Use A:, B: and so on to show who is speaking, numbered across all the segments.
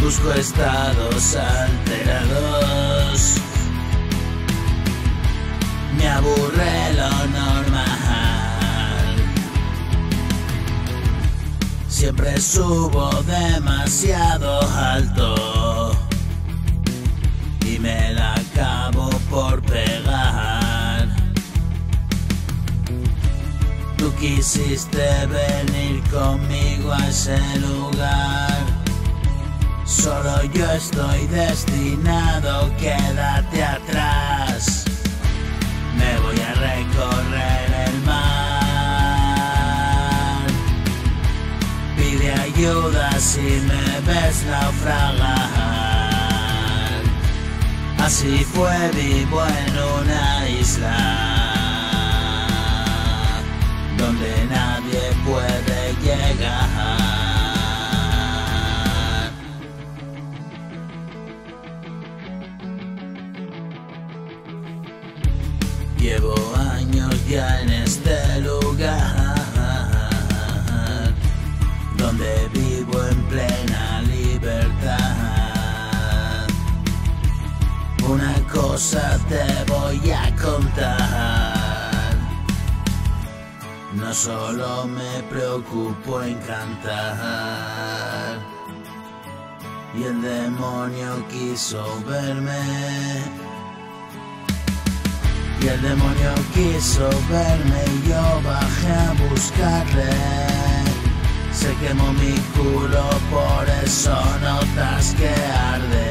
A: Busco estados alterados. Me aburre lo normal. Siempre subo demasiado quisiste venir conmigo a ese lugar. Solo yo estoy destinado, quédate atrás. Me voy a recorrer el mar. Pide ayuda si me ves naufragar. Así fue, vivo en una isla Llevo años ya en este lugar donde vivo en plena libertad. Una cosa te voy a contar. No solo me preocupo en cantar. Y el demonio quiso verme. El demonio quiso verme y yo bajé a buscarle. Se quemó mi culo, por eso notas que arde.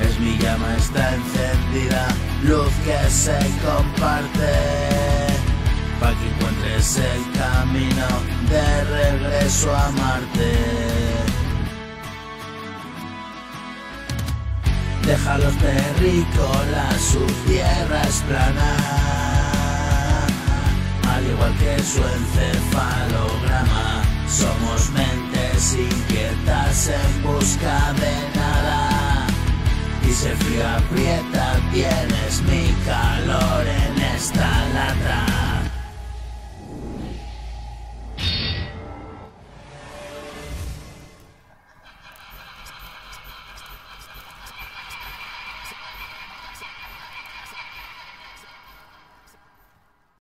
A: Es mi llama, está encendida, luz que se comparte. Para que encuentres el camino de regreso a Marte. Deja los terrícolas, su tierra es plana. Al igual que su encefalograma, somos mentes inquietas en busca de nada. Y si el frío aprieta, tienes mi calor en esta.